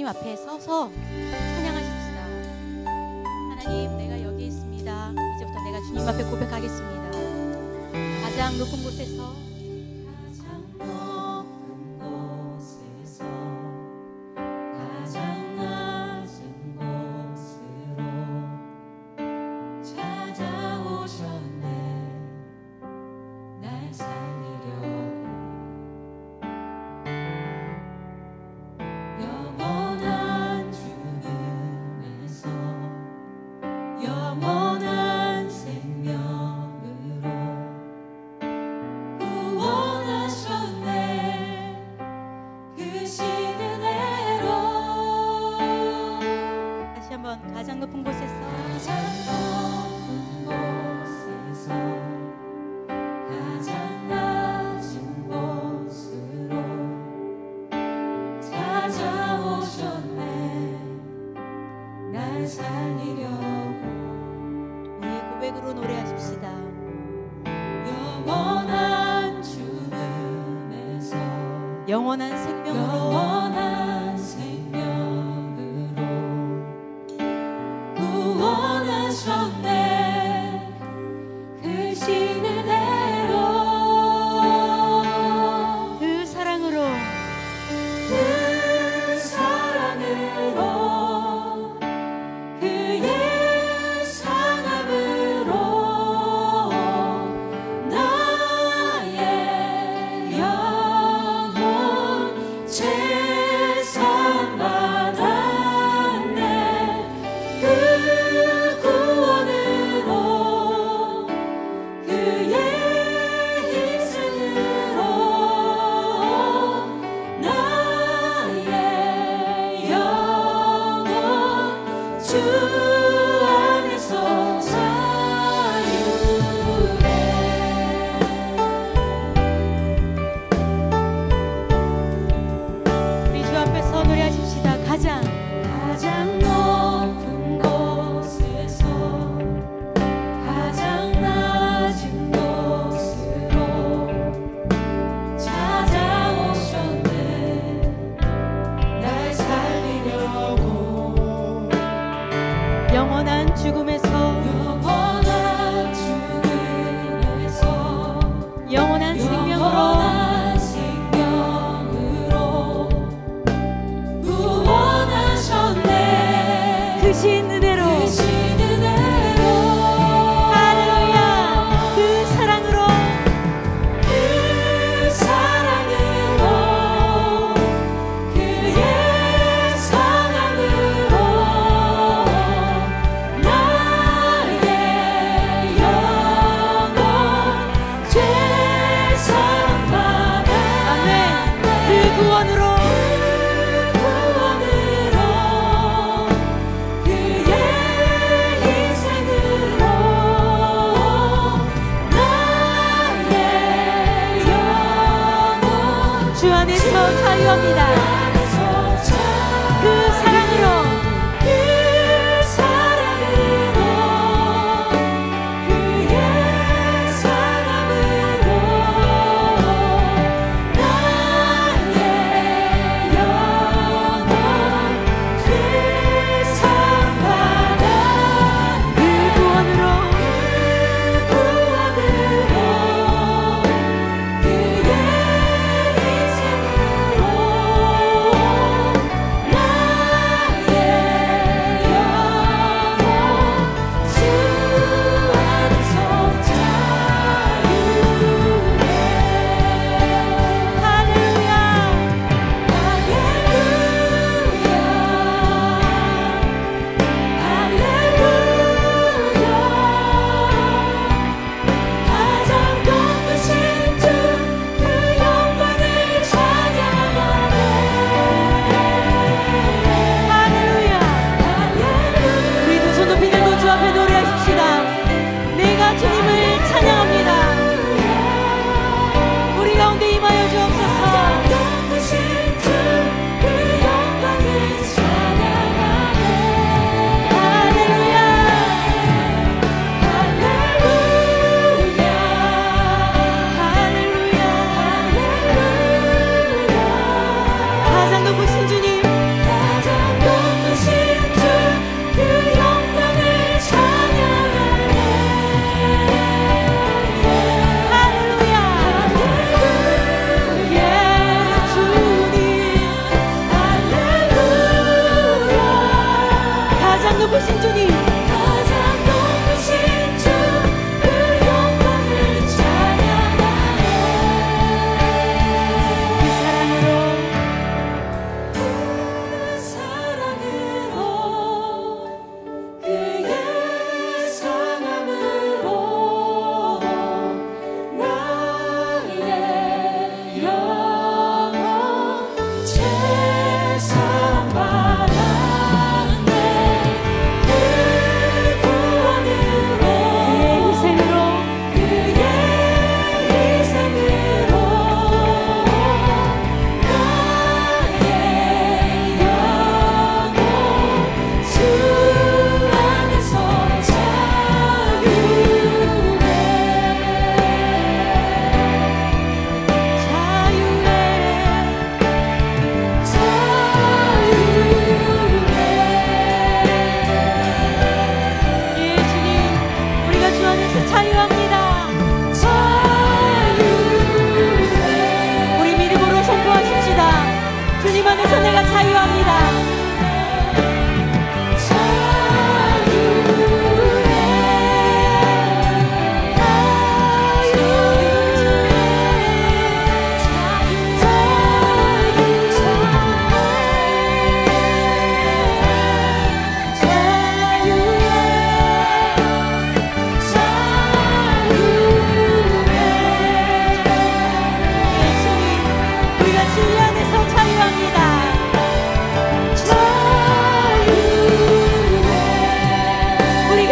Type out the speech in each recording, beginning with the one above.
하나님 앞에 서서 찬양하십시다. 하나님, 내가 여기 있습니다. 이제부터 내가 주님 앞에 고백하겠습니다. 가장 높은 곳에서 영원한 영원한 생명으로. 영원한 생명으로. 구원하셨네. 그시 난 죽음에서 兄弟的。不行就。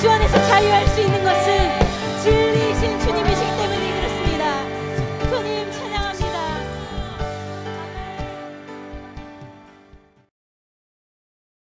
주 안에서 자유할 수 있는 것은 진리이신 주님이시기